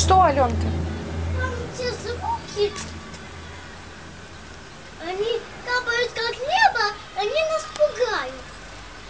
Что, Аленка? Там те звуки, они капают как небо, они нас пугают.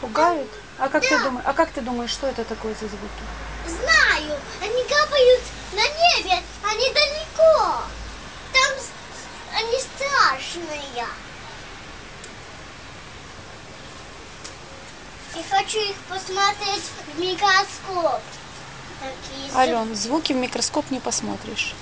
Пугают? А как ты Да. думаешь? А как ты думаешь, что это такое за звуки? Знаю, они капают на небе, они далеко. Там они страшные. И хочу их посмотреть в микроскоп. Ален, звуки в микроскоп не посмотришь.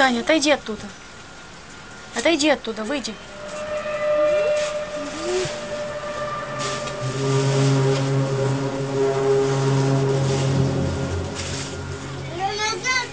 Даня, отойди оттуда. Отойди оттуда, выйди. Я не знаю,